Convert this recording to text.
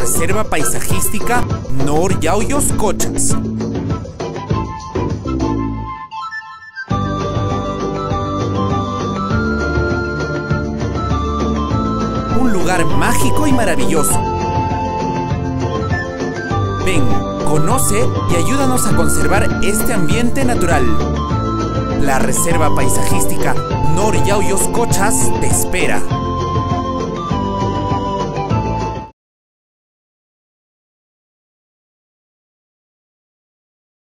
Reserva Paisajística Nor Yauyos Cochas. Un lugar mágico y maravilloso. Ven, conoce y ayúdanos a conservar este ambiente natural. La Reserva Paisajística Nor Yauyos Cochas te espera.